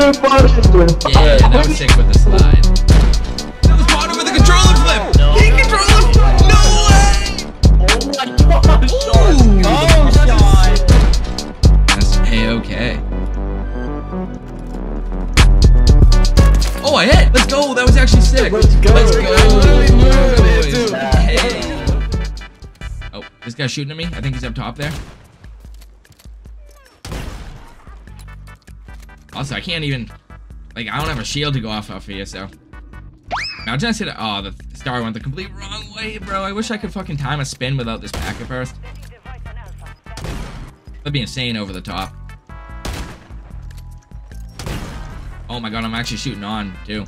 it, buddy. Yeah, that was sick with the slide. That was Potter with a controller flip. No. He controller flip. No way. Oh my Sean. Ooh. Go, Sean. That's a-okay. Oh, I hit! Let's go! That was actually sick! Let's go. Let's go! It. Hey. Oh, this guy's shooting at me? I think he's up top there. Also, I can't even... Like, I don't have a shield to go off of here, so... Now, just hit it. Oh, the star went the complete wrong way, bro. I wish I could fucking time a spin without this packet burst. That'd be insane over the top. Oh my god, I'm actually shooting on, too.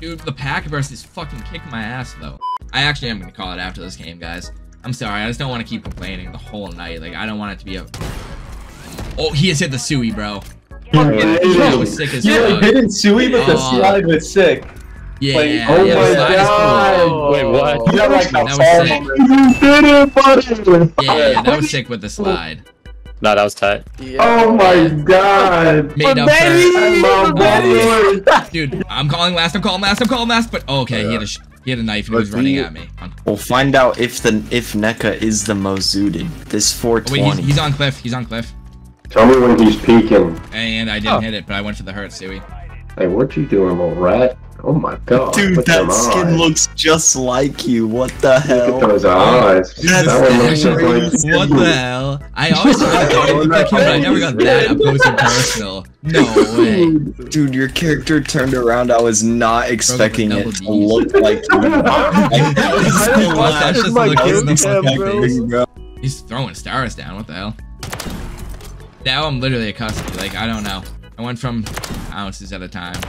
Dude, the pack burst is fucking kicking my ass, though. I actually am gonna call it after this game, guys. I'm sorry, I just don't want to keep complaining the whole night. Like, I don't want it to be a... Oh, he has hit the Sui, bro. That was sick as Yeah, fuck. hidden Sui, but the Oh. slide was sick. Yeah, Like, yeah, oh the my slide is cool. god. Wait, what? You got like That a was sick. You did it, buddy. Yeah, yeah, that was sick with the slide. No, that was tight. Oh my god. Made up for... My. Oh, dude, I'm calling last, I'm calling last, I'm calling last, but... Oh, okay, he had a, he had a knife and he was But running at me. We'll find out if the if Necca is the most zooted. This Oh, wait, 420. he's, he's on cliff, he's on cliff. Tell me when he's peeking. And I didn't Oh. hit it, but I went for the hurt, Sui. Hey, what you doing, little rat? Oh my god. Dude, look that skin eyes. looks just like you. What the hell? Look hell? at those eyes. That's that one looks just crazy. like What the hell? I always thought it looked like him, but I never got that up close and personal. No way. Dude, your character turned around. I was not expecting double it to look like you. Like, that was the Watch, that's just last- the look in the fucking expecting, bro. He's throwing stars down. What the hell? Now I'm literally a custody. Like, I don't know. I went from ounces at a time.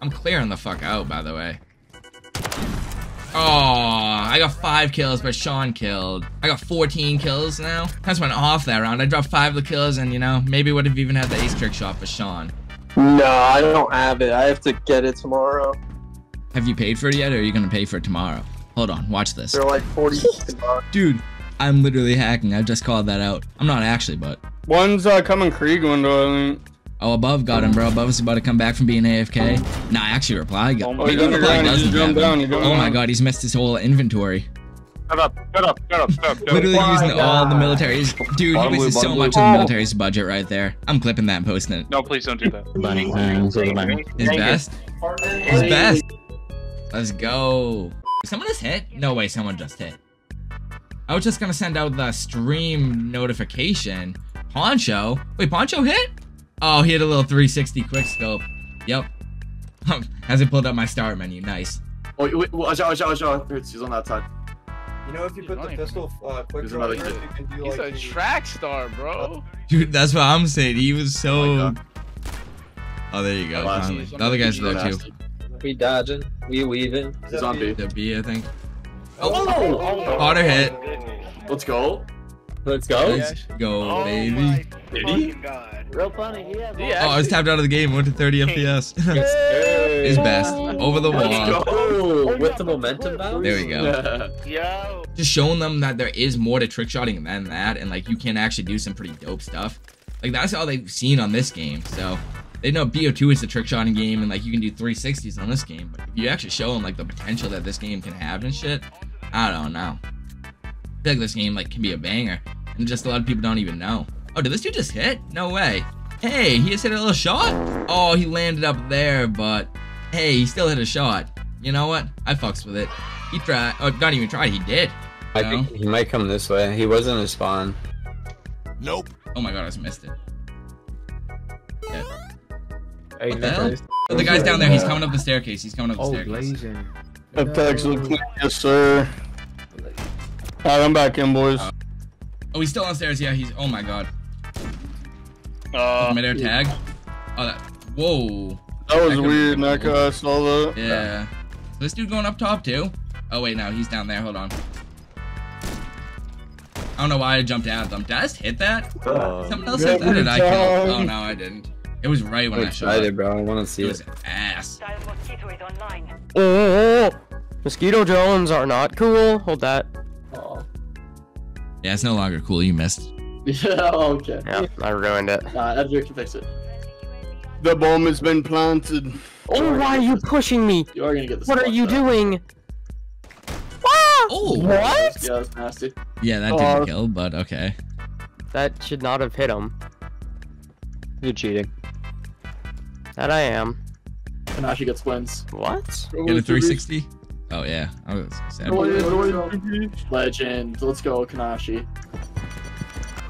I'm clearing the fuck out, by the way. Oh, I got five kills, but Sean killed. I got 14 kills now. That's went off that round. I dropped five of the kills, and you know, maybe would have even had the ace trick shot for Sean. No, I don't have it. I have to get it tomorrow. Have you paid for it yet, or are you gonna pay for it tomorrow? Hold on, watch this. They're like 40 bucks. Dude, I'm literally hacking. I just called that out. I'm not actually, but. One's uh, coming Krieg window, I think. Oh, above got him, bro. Above is about to come back from being AFK. Nah, actually, reply. Got, Oh, he's underground. He doesn't just have down. He Oh my god, he's missed his whole inventory. Shut up, shut up, shut up, shut up. Literally my using all the God. military's. Dude, he Bottom blue, wasted so bottom much blue. of the military's budget right there. I'm clipping that and posting it. No, please don't do that. Bunny. Bunny. His best. His best. Let's go. Someone just hit? No way, someone just hit. I was just gonna send out the stream notification. Poncho? Wait, Poncho hit? Oh, he had a little 360 quick scope. Yep. Has it pulled up my start menu? Nice. Oh, wait, watch out, watch out, watch out. He's on that side. You know, if you He's put the pistol uh, quick There's draw another first, kid. you can do He's like a the- track star, bro. Dude, that's what I'm saying. He was Oh so. my Oh, there you go. Last Finally. The other guys there too. We dodging. We weaving. He's on The B, I think. Oh! Potter hit. Let's go. Let's go. Let's go, Oh baby. my Did he? god. Real funny. He Yeah. He Oh, I was tapped out of the game. Went to 30 FPS. His best. Over the wall. Oh, with the momentum bounce? There we go. Yo. Just showing them that there is more to trick shotting than that, and like you can actually do some pretty dope stuff. Like that's all they've seen on this game. So they know BO2 is a trick shotting game, and like you can do 360s on this game. But if you actually show them like the potential that this game can have and shit, I don't know. I feel like this game like can be a banger, and just a lot of people don't even know. Oh, did this dude just hit? No way. Hey, he just hit a little shot. Oh, he landed up there, but hey, he still hit a shot. You know what? I fucks with it. He tried. Oh, not even tried. He did. I No. think he might come this way. He wasn't a spawn. Nope. Oh my god, I just missed it. Yeah. Hey, What the hell? Oh, the guy's down there. He's coming up the staircase. He's coming up the Oh, staircase. blazing. Attacks look clean, yes, sir. Alright, I'm back in, boys. Oh, he's still on stairs. Yeah, he's. Oh my god. Uh, Midair tag. Oh, that. Whoa. That was that weird, Necca. I saw that. Yeah. So this dude going up top too. Oh wait, no, he's down there. Hold on. I don't know why I jumped at them. Did I just hit that? Someone else hit that. or Did I kill? Oh no, I didn't. It was right when I'm I shot. excited, It bro. I want to see was it. ass. Oh, oh, oh. Mosquito drones are not cool. Hold that. Yeah, it's no longer cool. You missed. Yeah, okay. Yeah, I ruined it. Uh, Edgar can fix it. The bomb has been planted. Oh, why are you pushing me? You are gonna get this. What are you up. doing? Oh! What? Yeah, that's nasty. Yeah, that Oh. didn't kill, but okay. That should not have hit him. You're cheating. That I am. And Kanashi gets wins. What? Get a 360? Oh, yeah. I was sad. Legend. Let's go, Kanashi.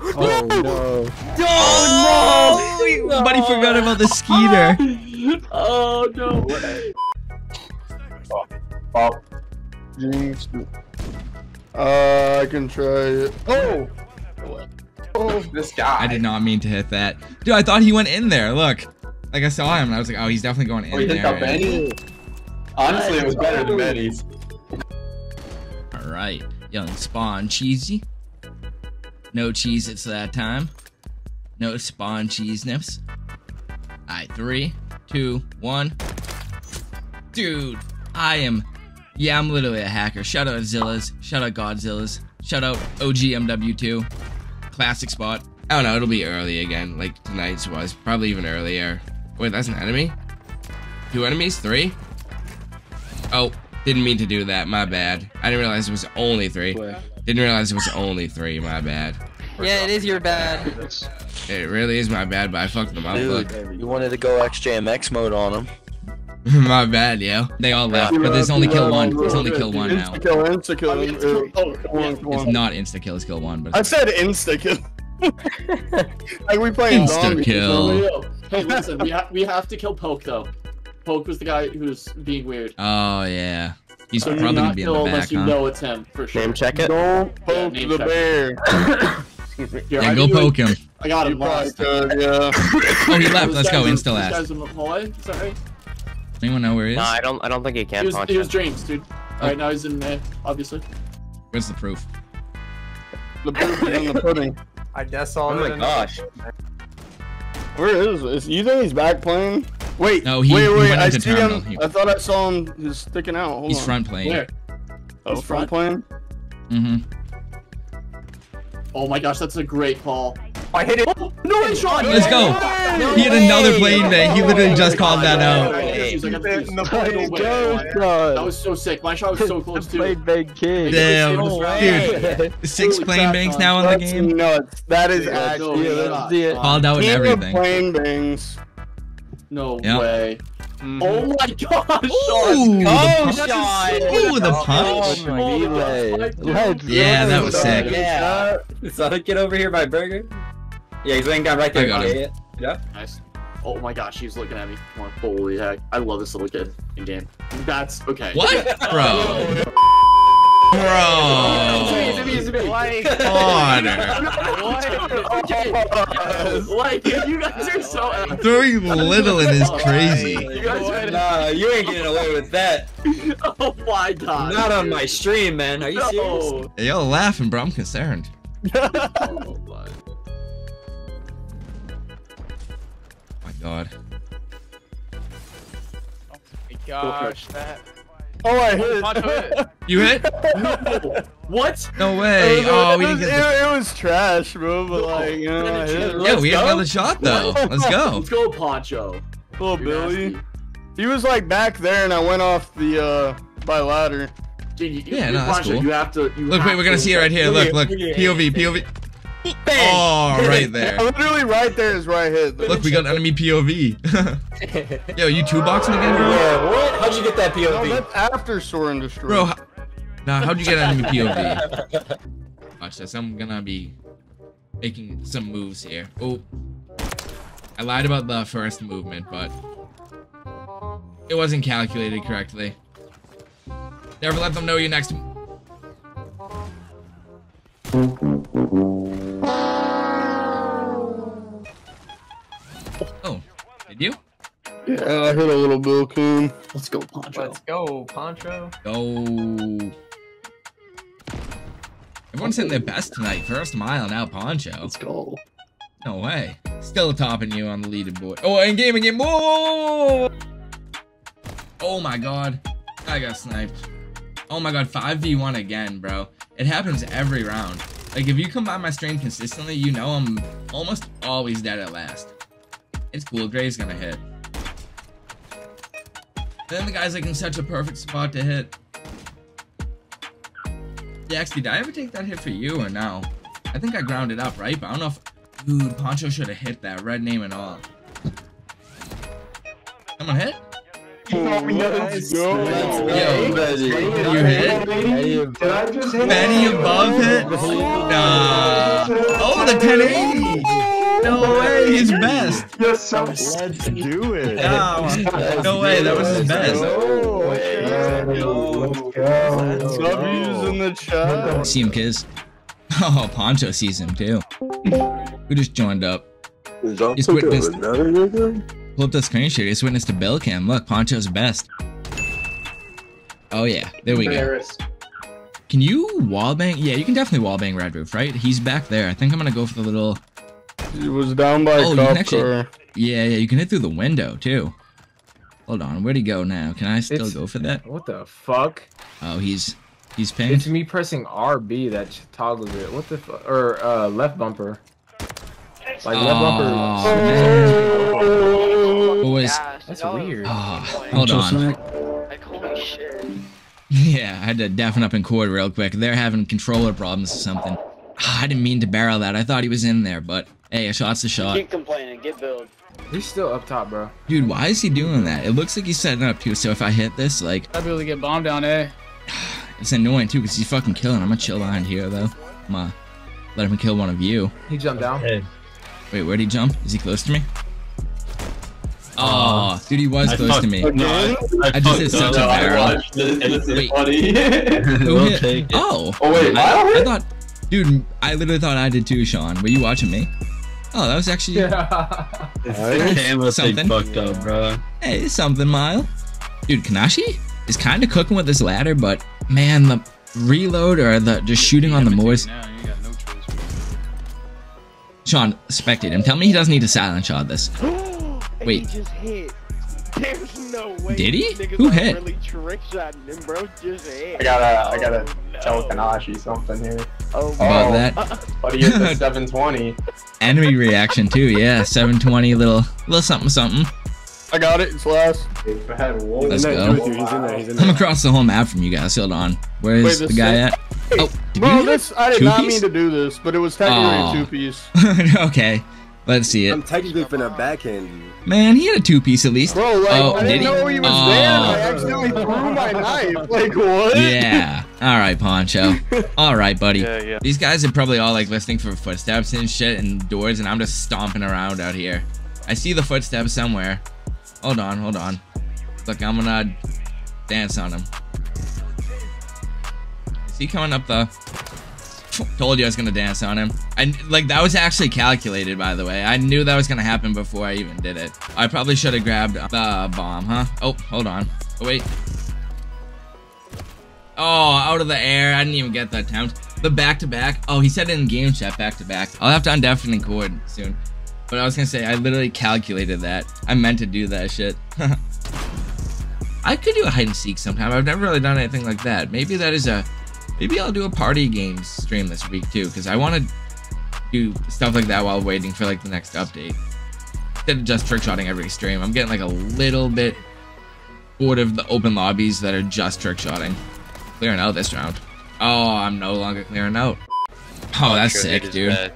Oh no. Oh, no! Buddy forgot about the skeeter. Oh no way. Jinx. Uh, I can try it. Oh! Oh! This guy. I did not mean to hit that. Dude, I thought he went in there. Look. Like, I saw him, and I was like, oh, he's definitely going in Oh, you hit there. That Benny? Honestly, it was better than Benny's. All right. Young Spawn Cheesy. No cheese it's that time. No Spawn cheese nips. All right, three, two, one. Dude, I am. Yeah, I'm literally a hacker. Shout out Zillas. Shout out Godzillas. Shout out OGMW2. Classic spot. I don't know, it'll be early again, like tonight's was. Probably even earlier. Wait, that's an enemy? Two enemies? Three? Oh, didn't mean to do that. My bad. I didn't realize it was only three. Didn't realize it was only three. My bad. Yeah, it is your bad. It really is my bad, but I fucked them up. Look. Dude, you wanted to go XJMX mode on them. my bad, yo. They all left, but there's only kill one. There's only kill one now. Insta kill, insta kill. It's. Oh, Come on, come It's not insta kill, it's kill one, but I said insta kill. like we playing Insta zombies. kill. Yo, Hey, listen, we, ha- we have to kill Poke though. Poke was the guy who's being weird. Oh yeah. He's So do probably gonna not be in the kill back, unless you huh? know it's him for sure. Name check it. Don't poke name the check. bear. Excuse me. Yeah, Here, I go knew it- poke him. I got him last. could, yeah. Oh, he left. Let's go. Insta this last. guy's in the hallway. Is that right? Anyone know where he is? No, I don't. I don't think he He can was, punch he was him. dreams, dude. Oh. Alright, now he's in there, obviously. Where's the proof? The proof is in the pudding. I guess all. Oh my gosh. Where is this? You think he's back playing? Wait, No, he- wait, wait. went I into see terminal. him. He- I thought I saw him. He's sticking out. Hold He's on. front playing. Where? Oh, He's front front? playing. Mm-hmm. Oh my gosh, that's a great call. I hit it. No, he shot! Let's go. He had another plane bang. He literally just called that out. That was so sick. My shot was so close too. Played big kid. Damn, No dude. Six plane crap, bangs now in the That's game. nuts. That is Yeah, actually no, yeah, shot. see it. Called out and Team of everything. plane bangs. No Yeah. way. Mhm. Oh my gosh, Ooh, Sean. the punch. Ooh, the punch. Oh my relay. Let's Yeah, that was go. sick. Yeah. Sonic, get over here by Burger. Yeah, he's laying down right there. I got him. Yeah, yeah. Nice. Oh my gosh, he's looking at me. Holy heck. I love this little kid in game. That's okay. What? Bro. Bro. Honor. like, you guys are so Throwing little in is crazy. You guys Nah, you ain't getting away with that. Oh my god. Not on my stream, man. Are you serious? No. Hey, Y'all laughing, bro. I'm concerned. Oh my. God. Oh My. Gosh, that. Oh, I hit. You hit? No. What? No It way. was, Oh, it, we didn't was, get the... it, it was trash, bro. But like, you know, I hit. Yeah, we had go. another shot though. Let's go. Let's go, Poncho. Little You're Billy. nasty. He was like back there, and I went off the uh by ladder. Dude, you, Yeah, you, no, that's Poncho, cool. You have to. You Look, have wait, we're gonna to- see it right here. Look, look. POV, POV. Oh, right there. Literally right there is where I hit. Look, we got enemy POV. Yo, you two boxing again, bro? Yeah, what? How'd you get that No, POV? that's after Soar and Destroy. Bro, how... nah, how'd you get enemy POV? Watch this. I'm gonna be making some moves here. Oh, I lied about the first movement, but it wasn't calculated correctly. Never let them know your next. Yeah, I hit a little Bill Coon. Let's go, Poncho. Let's go, Poncho. Go. Everyone's hitting their best tonight. First mile now, Poncho. Let's go. No way. Still topping you on the leaderboard. Oh, in game, in game. Whoa! Oh my god. I got sniped. Oh my god, 5v1 again, bro. It happens every round. Like if you come by my stream consistently, you know I'm almost always dead at last. It's cool. Gray's gonna hit. Then the guy's like in such a perfect spot to hit. Yeah, actually, did I ever take that hit for you or no? I think I grounded up, right? But I don't know if... Dude, Poncho should have hit that. Red name and all. Someone hit? Let's go. Yo, Betty. you hit? Did I just hit Benny above hit? Nah. Oh, the 1080! No way, his best. You're so Let's do it. Oh, no, no way, that was his best. Let's go. W's in the chat. See him, Kiz. Oh, Poncho sees him too. Who just joined up? He's witnessed. Pull up the screen share. He's witnessed a bill cam. Look, Poncho's best. Oh yeah, there we go. Can you wallbang? Yeah, you can definitely wallbang Red Roof, right? He's back there. I think I'm gonna go for the little. He was down by Oh, you can cup actually- car. Yeah, yeah, you can hit through the window too. Hold on, where'd he go now? Can I still It's- go for that? What the fuck? Oh, he's he's It's me pressing RB that toggles it. What the fuck? Or uh, left bumper. Like left Oh, bumper. man. What was? That's weird. Oh, hold on. Like, holy shit. Yeah, I had to deafen up in cord real quick. They're having controller problems or something. Ah, I didn't mean to barrel that. I thought he was in there, but hey, a shot's a shot. Keep complaining, get build. He's still up top, bro. Dude, why is he doing that? It looks like he's setting up too. So if I hit this, like, I'd be able to get bombed down A. Eh? it's annoying too because he's fucking killing. I'm gonna chill behind here though. I'm gonna let him kill one of you. He jumped down. Hey. Wait, where'd he jump? Is he close to me? Oh, dude, he was close to me. No, I just hit such a barrel. Wait. Who hit? Oh. Oh, wait, I, Lyle I thought, dude, I literally thought I did too, Sean. Were you watching me? Oh, that was actually Camera Something. fucked up, bro. hey, something, Mile. Dude, Kanashi is kind of cooking with this ladder, but man, the reload or the just shooting on the moors. Now you got no. Sean, spectate him. Tell me he doesn't need to silent shot this. Wait. just hit. There's no way. Did he? Who hit? Really him, bro. Just hit. I gotta, I gotta oh, no. tell Kanashi something here. Oh, About Oh. that But he hit the 720. enemy reaction too. Yeah, 720, little little something something. I got it. It's last. Let's go. He's in there. He's in I'm across the whole map from you guys. Hold on. Where's Wait, the guy is- at? Oh, did Bro, you this I did not piece? mean to do this, but it was technically Aw. a two piece. okay, let's see it. I'm technically finna backhand you. Man, he had a two piece at least. Bro, like Oh, I did didn't he? know he was Oh. there I accidentally threw my knife. Like what? Yeah. All right, Poncho. All right, buddy. Yeah, yeah. These guys are probably all like listening for footsteps and shit and doors, and I'm just stomping around out here. I see the footsteps somewhere. Hold on, hold on. Look, I'm gonna dance on him. Is he coming up the? Told you I was gonna dance on him. And like that was actually calculated, by the way. I knew that was gonna happen before I even did it. I probably should have grabbed the bomb, huh? Oh, hold on. Oh wait. Oh, out of the air. I didn't even get that attempt. The back to back. Oh, he said in game chat back to back. I'll have to undeafen cord soon. But I was gonna say I literally calculated that. I meant to do that shit. I could do a hide and seek sometime. I've never really done anything like that. Maybe that is a. Maybe I'll do a party games stream this week too, because I want to do stuff like that while waiting for like the next update. Instead of just trick shotting every stream, I'm getting like a little bit bored of the open lobbies that are just trick shotting. Clearing out this round. Oh, I'm no longer clearing out. Oh, that's Poncho sick, his dude. bed.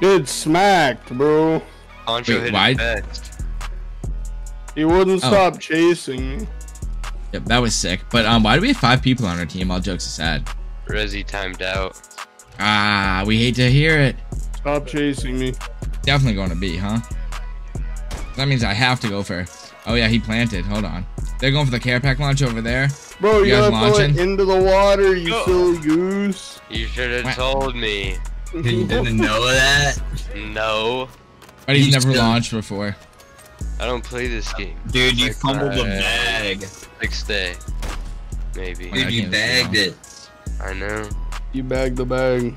Good smacked, bro. Poncho Wait, why- his. He wouldn't Oh. stop chasing me. Yep, that was sick. But um, why do we have five people on our team? All jokes aside. Resi timed out. Ah, we hate to hear it. Stop chasing me. Definitely going to be, huh? That means I have to go for. Oh yeah, he planted. Hold on. They're going for the care pack launch over there. Bro, You you, guys gotta throw it launching? into the water, you silly goose. You should have told me. You didn't know that? No, But he's You never still- launched before. I don't play this game. Dude, you Like, fumbled the uh, bag. Next day, maybe. Dude, you bagged it. I know. You bagged the bag.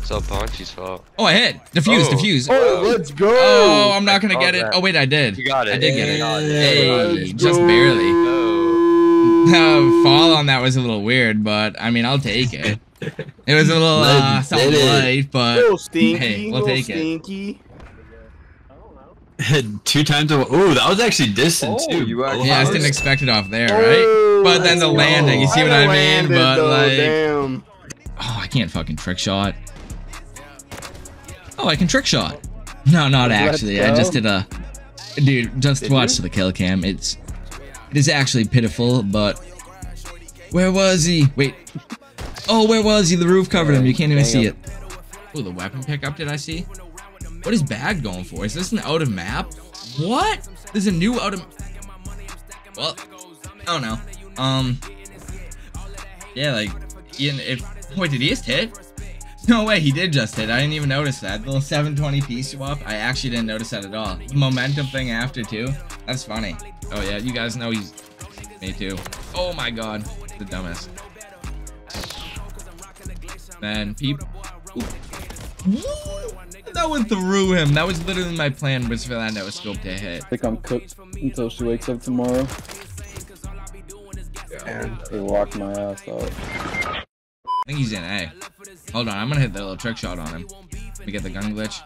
It's all Ponchi's fault. Oh, I hit. Defuse, Oh. diffuse. Oh, let's go. Oh, I'm not gonna get it. that. Oh wait, I did. You got it. I did get it. Yeah. Hey, just go. barely. Oh, Uh, fall on that was a little weird, but I mean, I'll take it. It was a little uh, Let's something get it. light, but Little stinky. hey, we'll little take it. Stinky. Two times. a- Ooh, that was actually distant Oh, too. you actually- yeah, I just didn't expect it off there, right? Oh, but then the landing, you see what I mean? But though, like, damn. oh, I can't fucking trick shot. Oh, I can trick shot. No, not Let's actually. I just did a, dude. Just Did watch you? the kill cam. It's, it is actually pitiful. But where was he? Wait. Oh, where was he? The roof covered him. You can't even see it. Oh, the weapon pickup. Did I see? What is bag going for? Is this an out of map? What? There's a new out of. Well, I don't know. Um. Yeah, like, Ian, if wait, did he just hit? No way, he did just hit. I didn't even notice that. The little 720p swap. I actually didn't notice that at all. The momentum thing after too. That's funny. Oh yeah, you guys know he's me too. Oh my god, the dumbest. Man, peep. That went through him. That was literally my plan was for that no scope to hit. I think I'm cooked until she wakes up tomorrow. And They locked my ass out. I think he's in A. Hold on, I'm gonna hit the little trick shot on him. We get the gun glitch.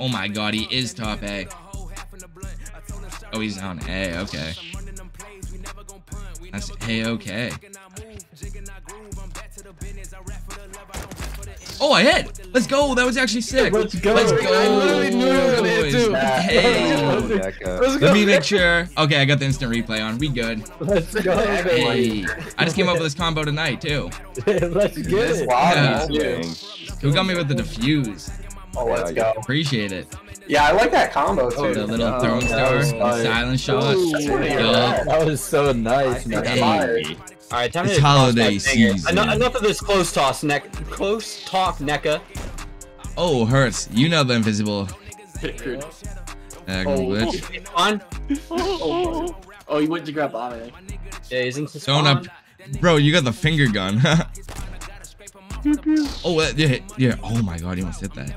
Oh my god, he is top A. Oh, he's on A, okay. That's A, Oh, I hit! Let's go! That was actually sick! Let's go. Let's I go! literally knew it was gonna hit boys. too. Hey! Let's Let me make sure. Okay, I got the instant replay on. We good. Let's go, Hey. I just came up with this combo tonight, too. Let's get it. Yeah. Yeah. Who got me with the diffuse? Oh, let's go. Appreciate it. Yeah, I like that combo oh, too. The little Oh, throwing that star, and fire. silent shot. Ooh, Yup. That was so nice, man. Hey. All right, time It's to toss holiday my season. Enough, enough of this close toss, neck. Close talk, Necca. Oh, hurts. You know the invisible Hit crude. uh, Oh. glitch. On. Oh, oh, you went to grab bomb, I. Yeah, he's in Stone up. Bro, you got the finger gun. oh, uh, yeah, yeah. Oh my god, you almost hit that.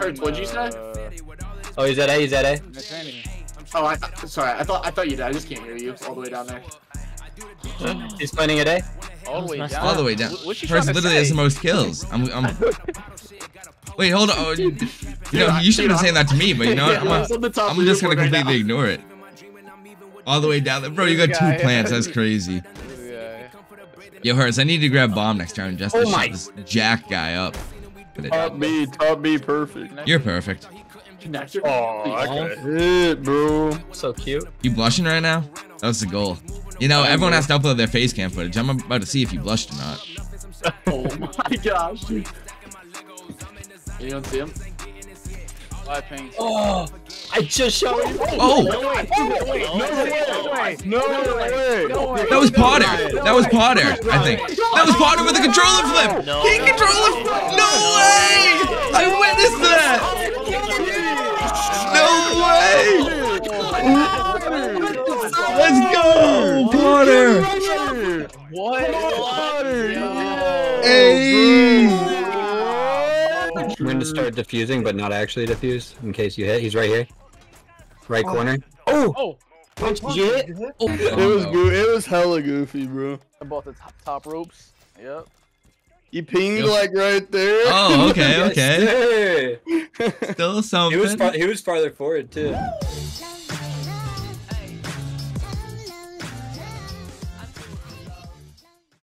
Kurt, what'd you say? Oh, he's at A. He's at A. Oh, I, sorry. I thought I thought you did. I just can't hear you all the way down there. He's planning at A. All the way down. All the way down. What- What's she Hurts literally has the most kills. I'm, I'm... Wait, hold on. Oh, you, you know, you shouldn't have saying that to me, but you know what? I'm, Yeah, it's on the top I'm just gonna board right completely ignore it. All the way down. Bro, you got two plants. That's crazy. Yo, Hurts, I need to grab bomb next turn just to Oh shut this jack guy up. But it- Top me, top B, perfect. You're perfect. Connector. Oh, I could hit, bro. So cute. You blushing right now? That was the goal. You know, everyone has to upload their face cam footage. I'm about to see if you blushed or not. Oh my gosh. dude. Anyone see him? Oh, I just showed you. Oh! No way. No way. No way. That was Potter. That was Potter, I think. That was Potter with a controller flip. No. He controller. No way! I witnessed that. No start diffusing, but not actually diffuse, in case you hit. He's right here. Right oh. corner. Oh. oh! Punch, did you hit? It was good. It was hella goofy, bro. About the top, top ropes. Yep. You pinged Yep. like right there. Oh, okay, okay. Yes, sir. Still He was, far, he was farther forward, too.